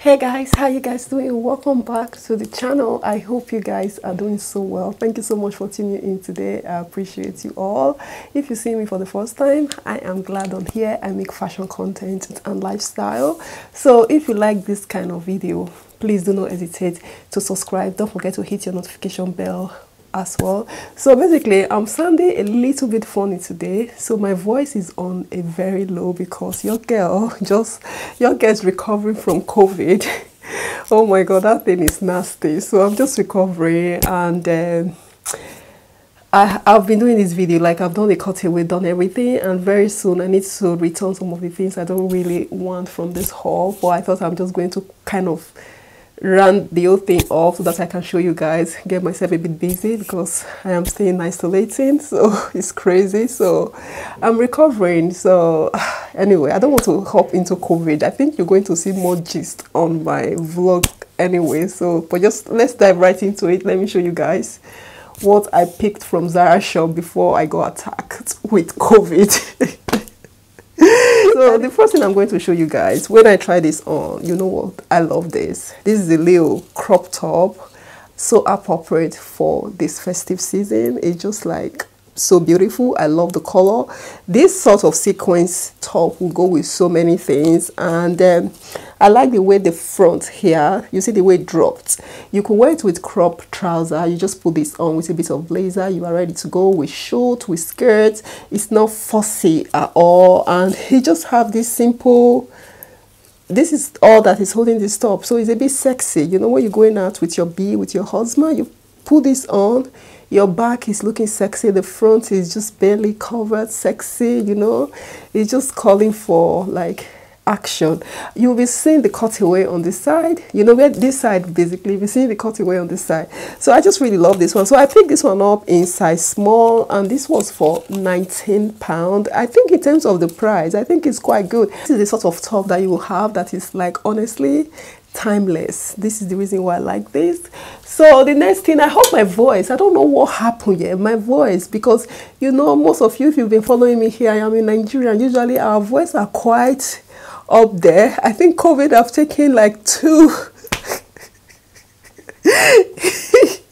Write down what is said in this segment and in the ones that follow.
hey guys how you guys doing? Welcome back to the channel. I hope you guys are doing so well. Thank you so much for tuning in today. I appreciate you all. If you see me for the first time i am glad i'm here. I make fashion content and lifestyle. So if you like this kind of video please do not hesitate to subscribe. Don't forget to hit your notification bell as well. So basically i'm sounding a little bit funny today. So my voice is on a very low because your girl just your girl's recovering from covid. Oh my god that thing is nasty. So i'm just recovering and um, I, I've been doing this video like I've done the cutaway, done everything, and very soon I need to return some of the things I don't really want from this haul. But I thought I'm just going to kind of run the whole thing off so that I can show you guys, get myself a bit busy because I am staying isolating, so it's crazy. So I'm recovering. So anyway, I don't want to hop into COVID. I think you're going to see more gist on my vlog anyway. So, but just let's dive right into it. Let me show you guys what I picked from Zara shop before I got attacked with COVID. so the first thing I'm going to show you guys, when I try this on, you know what, I love this. This is a little crop top, so appropriate for this festive season. It's just like so beautiful i love the color this sort of sequence top will go with so many things and um, i like the way the front here you see the way it dropped. You can wear it with crop trouser. You just put this on with a bit of blazer. You are ready to go with short with skirt it's not fussy at all. And you just have this simple this is all that is holding this top. So it's a bit sexy. You know when you're going out with your bee with your husband you put this on. Your back is looking sexy. The front is just barely covered sexy you know. It's just calling for like action. You'll be seeing the cutaway on this side. You know where this side basically you'll be seeing the cutaway on this side. So i just really love this one. So i picked this one up in size small and this was for 19 pound. I think in terms of the price i think it's quite good. This is the sort of top that you will have that is like honestly timeless. This is the reason why i like this. So the next thing i hope my voice i don't know what happened here my voice because you know most of you if you've been following me here i am in nigeria usually our voice are quite up there i think covid have taken like two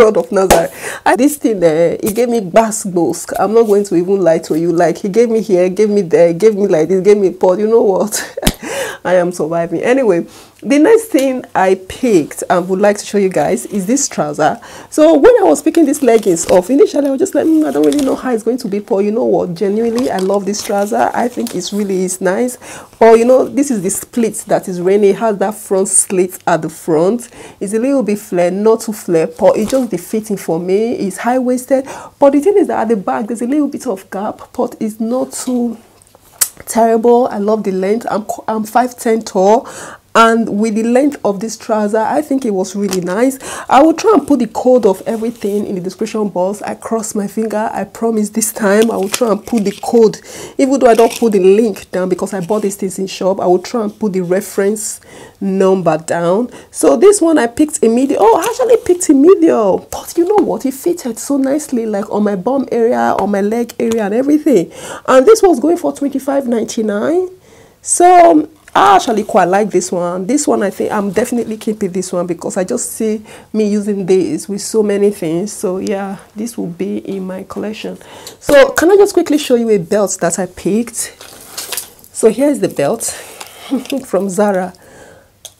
God of Nazareth. I, this thing, eh, he gave me bass bosk. I'm not going to even lie to you. Like, he gave me here, gave me there, gave me like this, gave me pot. You know what? I am surviving. Anyway, the next thing I picked and would like to show you guys is this trouser. So when I was picking these leggings off, initially I was just like, mm, I don't really know how it's going to be, but you know what? Genuinely, I love this trouser. I think it's really is nice. But you know, this is the split that is really It has that front slit at the front. It's a little bit flare, not too flare, but it's just the fitting for me. It's high waisted. But the thing is that at the back, there's a little bit of gap, but it's not too terrible. I love the length. I'm i'm 5'10 tall and with the length of this trouser i think it was really nice. I will try and put the code of everything in the description box. I cross my finger. I promise this time i will try and put the code. Even though i don't put the link down because i bought these things in shop i will try and put the reference number down. So this one i picked a medium oh i actually picked a medium but you know what? It fitted so nicely like on my bum area on my leg area and everything. And this was going for 25.99 so I actually quite like this one. This one, I think I'm definitely keeping this one because I just see me using this with so many things. So yeah, this will be in my collection. So can I just quickly show you a belt that I picked? So here's the belt from Zara.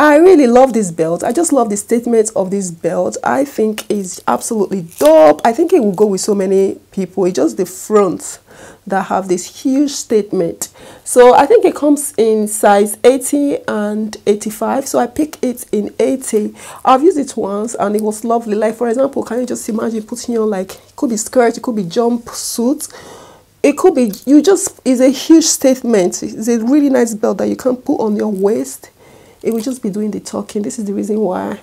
I really love this belt. I just love the statement of this belt. I think it's absolutely dope. I think it will go with so many people. It's just the front that have this huge statement. So I think it comes in size 80 and 85. So I pick it in 80. I've used it once and it was lovely. Like for example, can you just imagine putting on like, it could be skirt, it could be jumpsuit. It could be, you just, it's a huge statement. It's a really nice belt that you can put on your waist. It will just be doing the talking. This is the reason why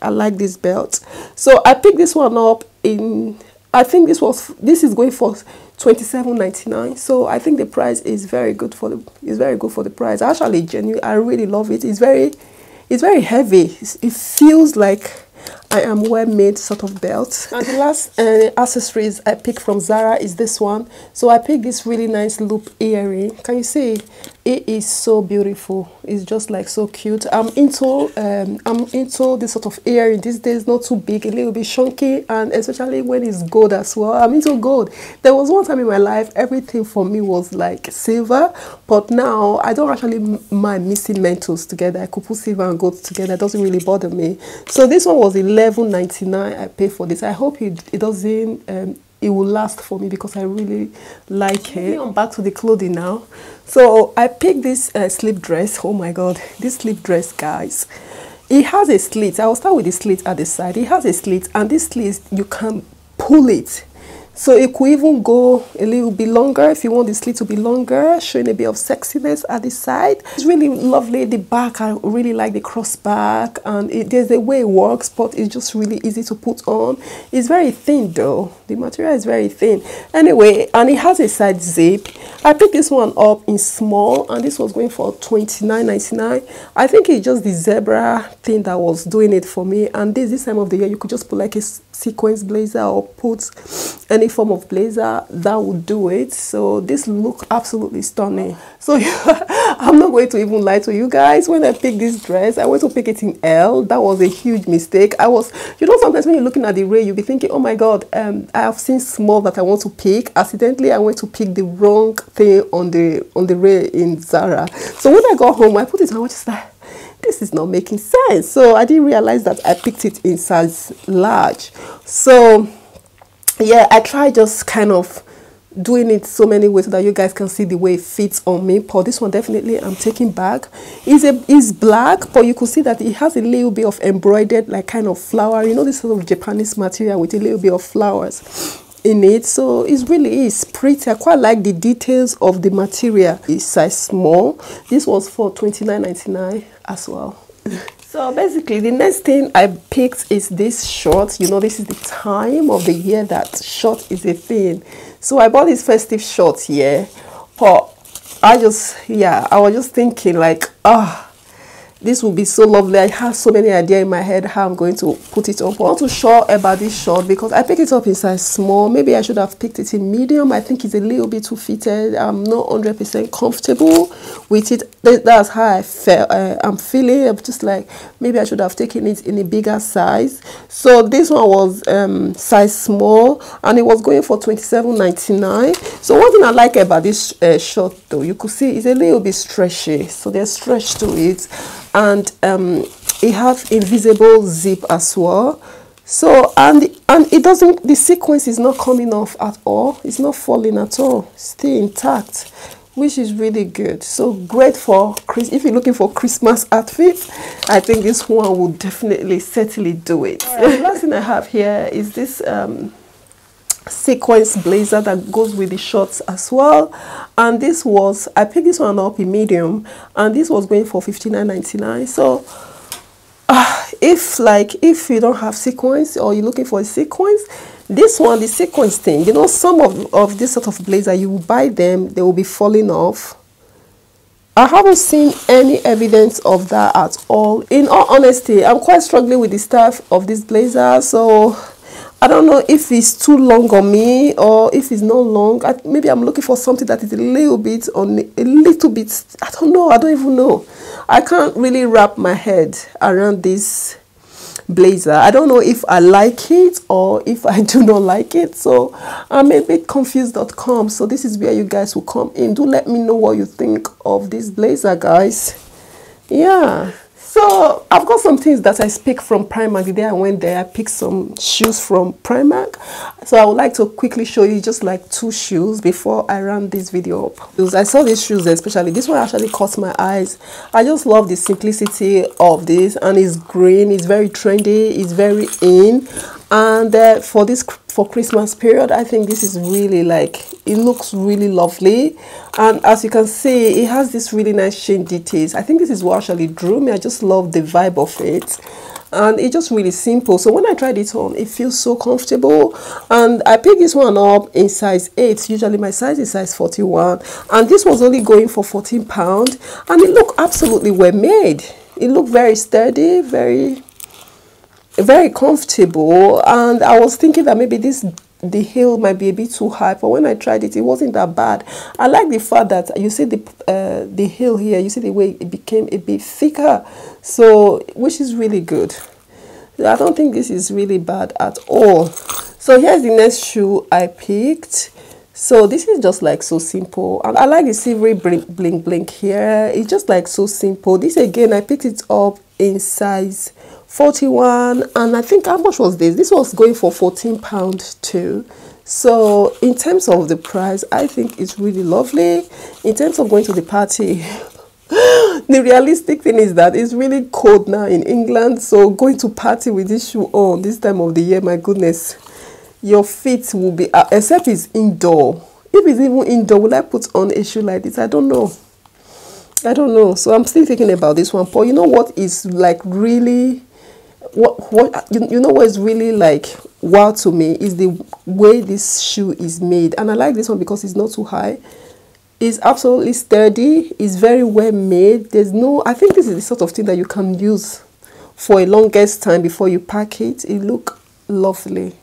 I like this belt. So I picked this one up in, I think this was, this is going for 27.99 so i think the price is very good for the is very good for the price actually genuine i really love it it's very it's very heavy it feels like I am well made sort of belt. And the last uh, accessories I picked from Zara is this one. So I picked this really nice loop earring. Can you see? It is so beautiful. It's just like so cute. I'm into um, I'm into this sort of earring these days. Not too big, a little bit chunky, and especially when it's gold as well. I'm into gold. There was one time in my life everything for me was like silver, but now I don't actually mind mixing metals together. I could put silver and gold together. It doesn't really bother me. So this one was 11.99. I pay for this. I hope it, it doesn't um, it will last for me because I really like it. I'm back to the clothing now. So I picked this uh, slip dress. Oh my god, this slip dress, guys. It has a slit. I will start with the slit at the side. It has a slit, and this slit you can pull it so it could even go a little bit longer if you want the slit to be longer, showing a bit of sexiness at the side. It's really lovely. The back, I really like the cross back and it, there's a way it works, but it's just really easy to put on. It's very thin though. The material is very thin. Anyway, and it has a side zip. I picked this one up in small and this was going for $29.99. I think it's just the zebra thing that was doing it for me. And this, this time of the year, you could just put like a sequence blazer or put any form of blazer that would do it. So this look absolutely stunning. So i'm not going to even lie to you guys. When i picked this dress i went to pick it in l. That was a huge mistake. I was you know sometimes when you're looking at the ray you'll be thinking oh my god um i have seen small that i want to pick. Accidentally i went to pick the wrong thing on the on the ray in zara. So when i got home i put it on. I was just like this is not making sense. So I didn't realize that I picked it in size large. So yeah, I try just kind of doing it so many ways so that you guys can see the way it fits on me. But this one definitely I'm taking back. It's a is black, but you could see that it has a little bit of embroidered like kind of flower. You know this sort of Japanese material with a little bit of flowers in it so it really is pretty i quite like the details of the material it's size small this was for 29.99 as well so basically the next thing i picked is this short. You know this is the time of the year that short is a thing. So i bought this festive short here but i just yeah i was just thinking like ah oh, this will be so lovely. I have so many ideas in my head how I'm going to put it up. I'm not too sure about this short because I picked it up in size small. Maybe I should have picked it in medium. I think it's a little bit too fitted. I'm not 100% comfortable with it. That's how I. Uh, I'm feeling. I'm just like maybe I should have taken it in a bigger size. So this one was um, size small and it was going for 27.99. So one thing I like about this uh, short though, you could see it's a little bit stretchy. So there's stretch to it and um, it has invisible zip as well. So and and it doesn't the sequence is not coming off at all. It's not falling at all. Still intact which is really good. So great for Chris if you're looking for Christmas outfits I think this one will definitely certainly do it. Right. the last thing I have here is this um, sequence blazer that goes with the shorts as well. And this was i picked this one up in medium and this was going for 59.99 so uh, if like if you don't have sequence or you're looking for a sequence this one the sequence thing you know some of, of this sort of blazer you buy them they will be falling off. I haven't seen any evidence of that at all. In all honesty, I'm quite struggling with the stuff of this blazer, so I don't know if it's too long on me or if it's not long. I, maybe I'm looking for something that is a little bit on a little bit. I don't know. I don't even know. I can't really wrap my head around this blazer. I don't know if I like it or if I do not like it. So I'm a bit confused.com. So this is where you guys will come in. Do let me know what you think of this blazer, guys. Yeah. So I've got some things that I picked from Primark. The day I went there, I picked some shoes from Primark. So I would like to quickly show you just like two shoes before I run this video up. I saw these shoes especially. This one actually caught my eyes. I just love the simplicity of this and it's green. It's very trendy. It's very in. And uh, for this for Christmas period, I think this is really like it looks really lovely. And as you can see it has this really nice chain details. I think this is what actually drew me. I just love the vibe of it. And it's just really simple. So when i tried it on it feels so comfortable. And i picked this one up in size 8 usually my size is size 41 and this was only going for 14 pound. And it looked absolutely well made. It looked very sturdy very very comfortable. And I was thinking that maybe this the heel might be a bit too high but when I tried it it wasn't that bad. I like the fact that you see the uh, the heel here you see the way it became a bit thicker so which is really good. I don't think this is really bad at all. So here's the next shoe I picked. So this is just like so simple and I like the silvery blink blink blink here. It's just like so simple. This again I picked it up in size 41 and i think how much was this? This was going for 14 pound too so in terms of the price i think it's really lovely. In terms of going to the party the realistic thing is that it's really cold now in england. So going to party with this shoe on this time of the year my goodness your feet will be uh, except it's indoor. If it's even indoor will i put on a shoe like this? I don't know. I don't know. So i'm still thinking about this one. But you know what? Is like really what you, you know what is really like wow to me is the way this shoe is made. And i like this one because it's not too high. It's absolutely sturdy. It's very well made. There's no i think this is the sort of thing that you can use for a longest time before you pack it. It look lovely.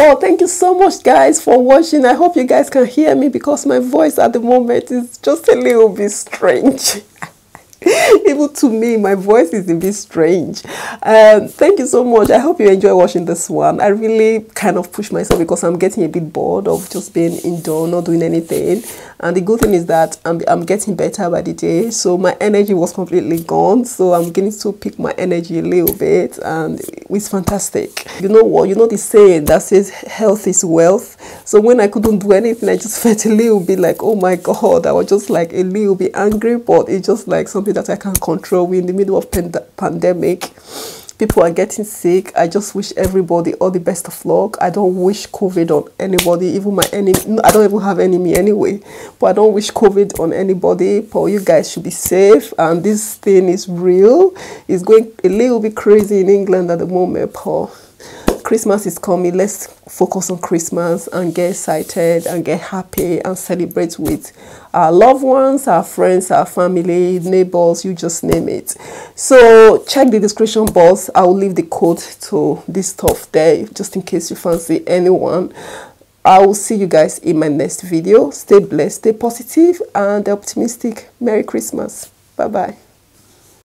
Oh thank you so much guys for watching. I hope you guys can hear me because my voice at the moment is just a little bit strange even to me my voice is a bit strange. Um, thank you so much. I hope you enjoy watching this one. I really kind of push myself because i'm getting a bit bored of just being indoor not doing anything. And the good thing is that i'm, I'm getting better by the day. So my energy was completely gone. So i'm beginning to pick my energy a little bit and it's fantastic. You know what? You know the saying that says health is wealth. So when i couldn't do anything i just felt a little bit like oh my god. I was just like a little bit angry but it's just like something that I can control. We're in the middle of pand pandemic. People are getting sick. I just wish everybody all the best of luck. I don't wish COVID on anybody, even my enemy. I don't even have enemy anyway, but I don't wish COVID on anybody. But you guys should be safe. And this thing is real. It's going a little bit crazy in England at the moment, Paul. Christmas is coming. Let's focus on Christmas and get excited and get happy and celebrate with our loved ones, our friends, our family, neighbors, you just name it. So check the description box. I'll leave the code to this stuff there just in case you fancy anyone. I will see you guys in my next video. Stay blessed, stay positive and optimistic. Merry Christmas. Bye-bye.